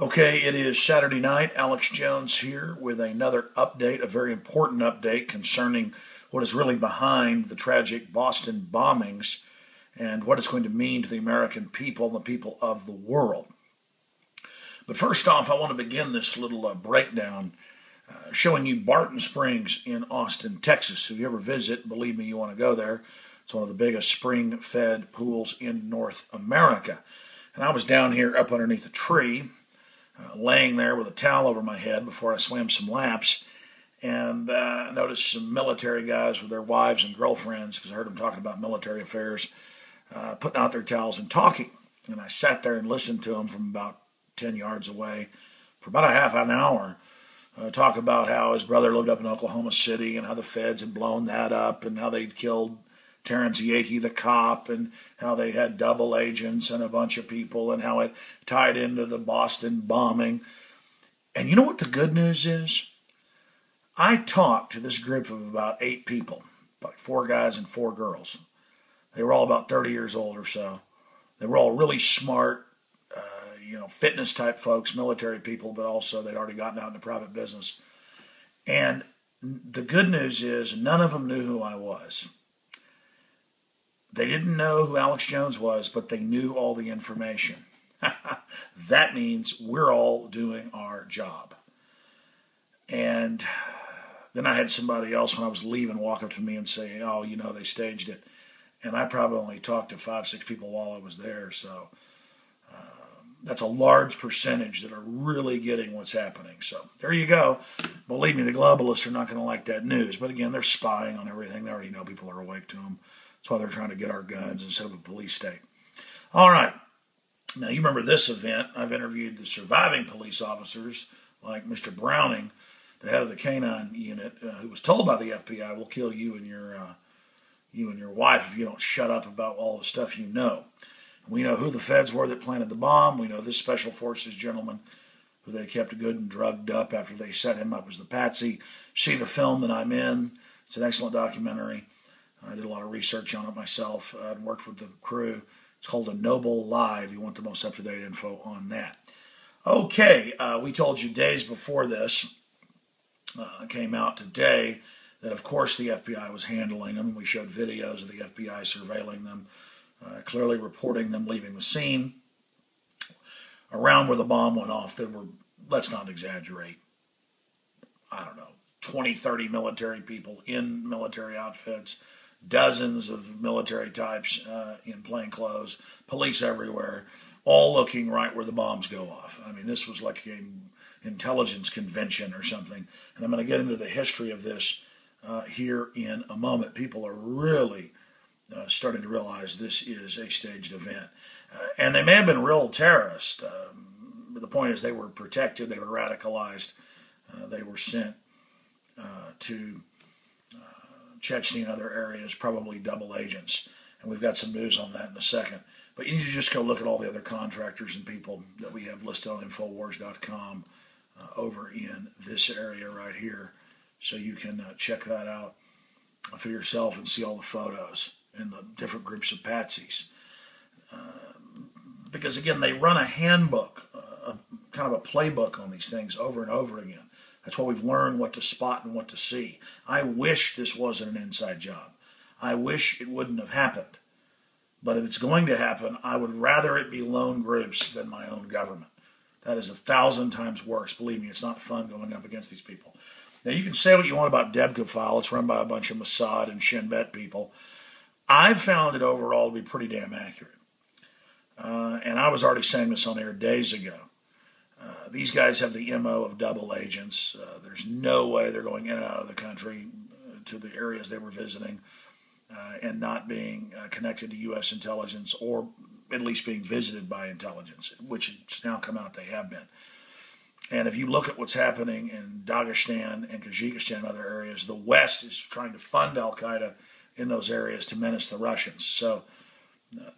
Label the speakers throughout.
Speaker 1: Okay, it is Saturday night. Alex Jones here with another update, a very important update concerning what is really behind the tragic Boston bombings and what it's going to mean to the American people and the people of the world. But first off, I want to begin this little uh, breakdown uh, showing you Barton Springs in Austin, Texas. If you ever visit, believe me, you want to go there. It's one of the biggest spring fed pools in North America. And I was down here up underneath a tree uh, laying there with a towel over my head before I swam some laps. And uh, I noticed some military guys with their wives and girlfriends, because I heard them talking about military affairs, uh, putting out their towels and talking. And I sat there and listened to them from about 10 yards away for about a half an hour. Uh, talk about how his brother lived up in Oklahoma City and how the feds had blown that up and how they'd killed Terrance Yeakey, the cop, and how they had double agents and a bunch of people, and how it tied into the Boston bombing. And you know what the good news is? I talked to this group of about eight people, like four guys and four girls. They were all about 30 years old or so. They were all really smart, uh, you know, fitness type folks, military people, but also they'd already gotten out into private business. And the good news is none of them knew who I was. They didn't know who Alex Jones was, but they knew all the information. that means we're all doing our job. And then I had somebody else when I was leaving walk up to me and say, Oh, you know, they staged it. And I probably only talked to five, six people while I was there. So um, that's a large percentage that are really getting what's happening. So there you go. Believe me, the globalists are not going to like that news. But again, they're spying on everything. They already know people are awake to them. That's why they're trying to get our guns and set up a police state. All right. Now, you remember this event. I've interviewed the surviving police officers, like Mr. Browning, the head of the canine unit, uh, who was told by the FBI, "We'll kill you and your uh, you and your wife if you don't shut up about all the stuff you know." We know who the feds were that planted the bomb. We know this special forces gentleman who they kept good and drugged up after they set him up as the patsy. See the film that I'm in. It's an excellent documentary. I did a lot of research on it myself uh, and worked with the crew. It's called A Noble. If you want the most up to date info on that. Okay, uh, we told you days before this uh, came out today that, of course, the FBI was handling them. We showed videos of the FBI surveilling them, uh, clearly reporting them leaving the scene. Around where the bomb went off, there were, let's not exaggerate, I don't know, 20, 30 military people in military outfits dozens of military types uh, in plain clothes, police everywhere, all looking right where the bombs go off. I mean, this was like an intelligence convention or something. And I'm going to get into the history of this uh, here in a moment. People are really uh, starting to realize this is a staged event. Uh, and they may have been real terrorists. Um, but the point is, they were protected, they were radicalized, uh, they were sent uh, to Chechnya and other areas, probably double agents. And we've got some news on that in a second. But you need to just go look at all the other contractors and people that we have listed on Infowars.com uh, over in this area right here. So you can uh, check that out for yourself and see all the photos and the different groups of patsies. Uh, because again, they run a handbook, uh, a, kind of a playbook on these things over and over again. That's why we've learned what to spot and what to see. I wish this wasn't an inside job. I wish it wouldn't have happened. But if it's going to happen, I would rather it be lone groups than my own government. That is a thousand times worse. Believe me, it's not fun going up against these people. Now, you can say what you want about DEBKAfile. It's run by a bunch of Mossad and Shin Bet people. I've found it overall to be pretty damn accurate. Uh, and I was already saying this on air days ago. Uh, these guys have the MO of double agents. Uh, there's no way they're going in and out of the country uh, to the areas they were visiting uh, and not being uh, connected to U.S. intelligence or at least being visited by intelligence, which it's now come out they have been. And if you look at what's happening in Dagestan and Kazakhstan and other areas, the West is trying to fund Al Qaeda in those areas to menace the Russians. So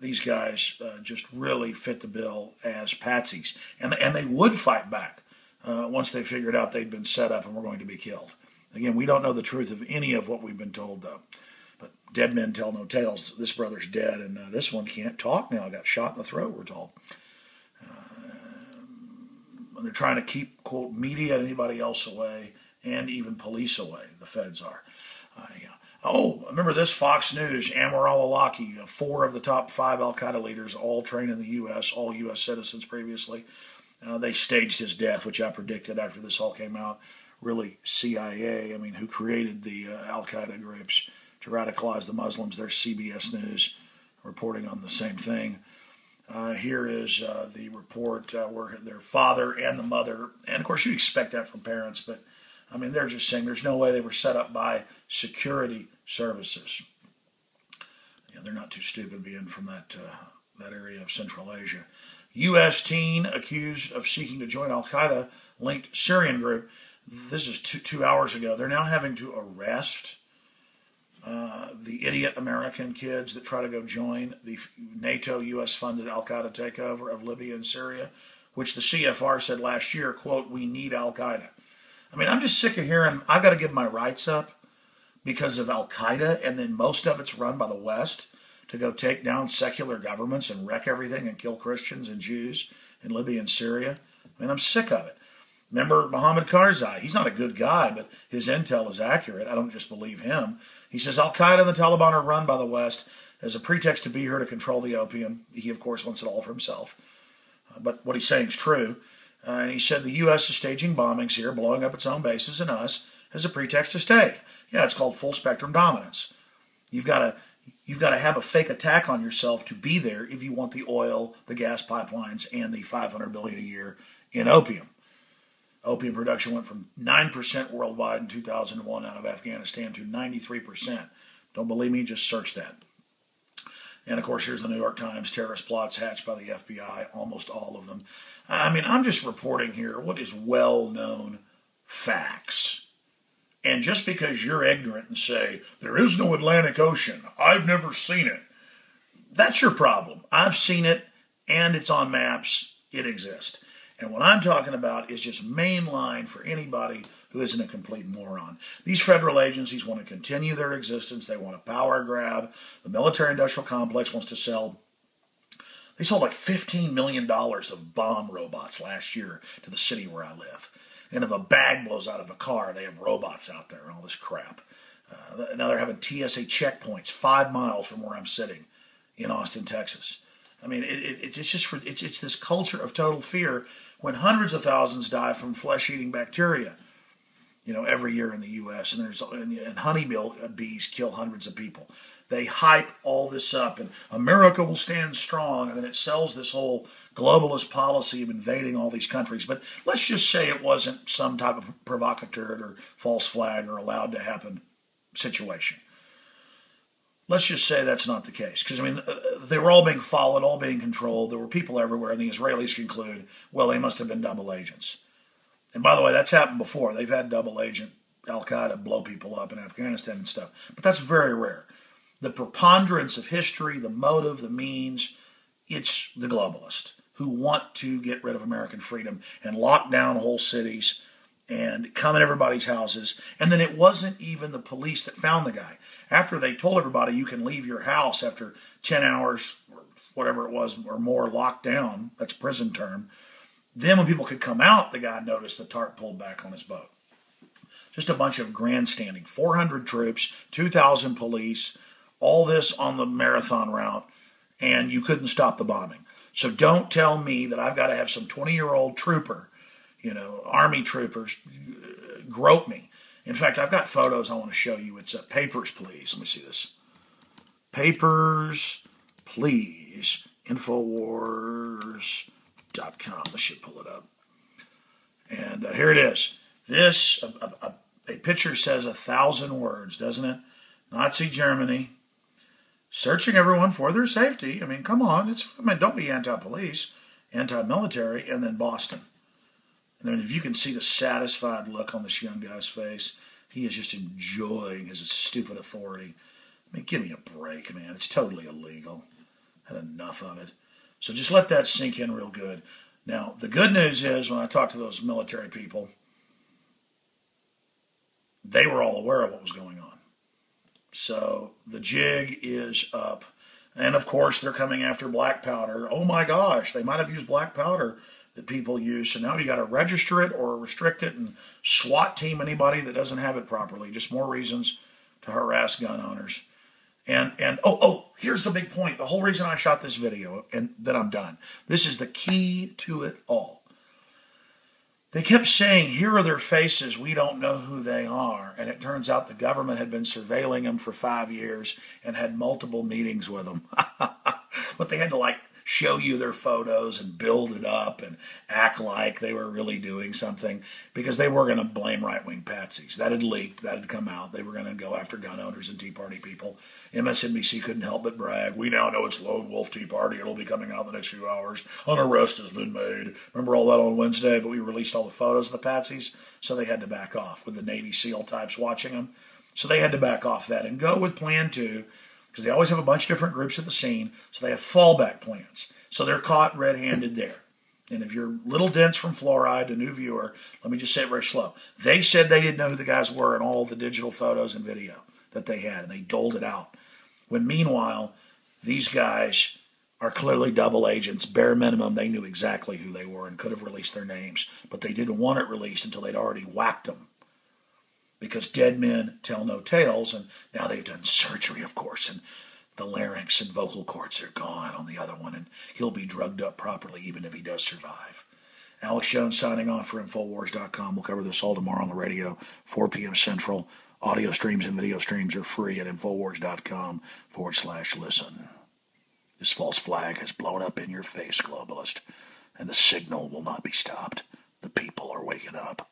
Speaker 1: these guys uh, just really fit the bill as patsies, and and they would fight back uh, once they figured out they'd been set up and were going to be killed. Again, we don't know the truth of any of what we've been told, though. But dead men tell no tales. This brother's dead, and uh, this one can't talk now. Got shot in the throat. We're told. Uh, and they're trying to keep, quote, media and anybody else away, and even police away. The feds are. Uh. Oh, remember this Fox News, Anwar al-Awlaki, four of the top five Al Qaeda leaders, all trained in the U.S., all U.S. citizens previously. Uh, they staged his death, which I predicted after this all came out. Really, CIA, I mean, who created the uh, Al Qaeda groups to radicalize the Muslims? There's CBS News reporting on the same thing. Uh, here is uh, the report uh, where their father and the mother, and of course, you expect that from parents, but I mean, they're just saying there's no way they were set up by security services. Yeah, they're not too stupid being from that uh, that area of Central Asia. U.S. teen accused of seeking to join Al Qaeda linked Syrian group. This is two, two hours ago. They're now having to arrest uh, the idiot American kids that try to go join the NATO U.S. funded Al Qaeda takeover of Libya and Syria, which the CFR said last year, quote, we need Al Qaeda. I mean, I'm just sick of hearing I've got to give my rights up because of Al Qaeda, and then most of it's run by the West to go take down secular governments and wreck everything and kill Christians and Jews in Libya and Syria. I mean, I'm sick of it. Remember Mohammed Karzai? He's not a good guy, but his intel is accurate. I don't just believe him. He says Al Qaeda and the Taliban are run by the West as a pretext to be here to control the opium. He, of course, wants it all for himself. Uh, but what he's saying is true. Uh, and he said the U.S. is staging bombings here, blowing up its own bases and us as a pretext to stay. Yeah, it's called full spectrum dominance. You've got to you've got to have a fake attack on yourself to be there if you want the oil, the gas pipelines, and the 500 billion a year in opium. Opium production went from 9% worldwide in 2001 out of Afghanistan to 93%. Don't believe me? Just search that. And of course, here's the New York Times terrorist plots hatched by the FBI, almost all of them. I mean, I'm just reporting here what is well known facts. And just because you're ignorant and say, there is no Atlantic Ocean, I've never seen it, that's your problem. I've seen it and it's on maps, it exists. And what I'm talking about is just mainline for anybody who isn't a complete moron. These federal agencies want to continue their existence. They want a power grab. The military industrial complex wants to sell. They sold like $15 million of bomb robots last year to the city where I live. And if a bag blows out of a car, they have robots out there and all this crap. Uh, now they're having TSA checkpoints five miles from where I'm sitting in Austin, Texas. I mean, it, it, it's just it's, it's this culture of total fear when hundreds of thousands die from flesh-eating bacteria you know, every year in the U.S. and there's and, and honeybee bees kill hundreds of people. They hype all this up, and America will stand strong, and then it sells this whole globalist policy of invading all these countries. But let's just say it wasn't some type of provocateur or false flag or allowed to happen situation. Let's just say that's not the case, because I mean uh, they were all being followed, all being controlled. There were people everywhere, and the Israelis conclude, well, they must have been double agents. And by the way, that's happened before. They've had double agent Al Qaeda blow people up in Afghanistan and stuff, but that's very rare. The preponderance of history, the motive, the means, it's the globalists who want to get rid of American freedom and lock down whole cities and come in everybody's houses. And then it wasn't even the police that found the guy. After they told everybody you can leave your house after 10 hours, or whatever it was, or more locked down, that's prison term, then, when people could come out, the guy noticed the tarp pulled back on his boat. Just a bunch of grandstanding 400 troops, 2,000 police, all this on the marathon route, and you couldn't stop the bombing. So don't tell me that I've got to have some 20 year old trooper, you know, army troopers, uh, grope me. In fact, I've got photos I want to show you. It's uh, Papers, Please. Let me see this. Papers, Please. Infowars com. Let's should pull it up. And uh, here it is. This, a, a, a picture says a thousand words, doesn't it? Nazi Germany, searching everyone for their safety. I mean, come on. It's, I mean, don't be anti-police, anti-military, and then Boston. And I mean, if you can see the satisfied look on this young guy's face, he is just enjoying his stupid authority. I mean, give me a break, man. It's totally illegal. Had enough of it. So just let that sink in real good. Now, the good news is when I talk to those military people, they were all aware of what was going on. So the jig is up. And of course, they're coming after black powder. Oh my gosh, they might have used black powder that people use. So now you got to register it or restrict it and SWAT team anybody that doesn't have it properly. Just more reasons to harass gun owners. And and oh oh, here's the big point. The whole reason I shot this video and then I'm done. This is the key to it all. They kept saying, Here are their faces. We don't know who they are. And it turns out the government had been surveilling them for five years and had multiple meetings with them. but they had to like show you their photos and build it up and act like they were really doing something because they were going to blame right wing patsies. That had leaked, that had come out. They were going to go after gun owners and Tea Party people. MSNBC couldn't help but brag. We now know it's Lone Wolf Tea Party. It'll be coming out in the next few hours. An arrest has been made. Remember all that on Wednesday, but we released all the photos of the patsies, so they had to back off with the Navy SEAL types watching them. So they had to back off that and go with plan two because they always have a bunch of different groups at the scene, so they have fallback plans. So they're caught red handed there. And if you're little dense from fluoride, a new viewer, let me just say it very slow. They said they didn't know who the guys were in all the digital photos and video that they had, and they doled it out. When meanwhile, these guys are clearly double agents. Bare minimum, they knew exactly who they were and could have released their names, but they didn't want it released until they'd already whacked them because dead men tell no tales. And now they've done surgery, of course, and the larynx and vocal cords are gone on the other one, and he'll be drugged up properly even if he does survive. Alex Jones signing off for Infowars.com. We'll cover this all tomorrow on the radio, 4 p.m. Central. Audio streams and video streams are free at Infowars.com forward slash listen. This false flag has blown up in your face, globalist, and the signal will not be stopped. The people are waking up.